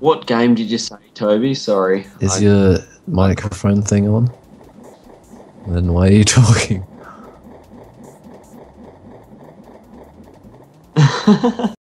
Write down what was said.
What game did you say, Toby? Sorry. Is I- your microphone thing on? Then why are you talking?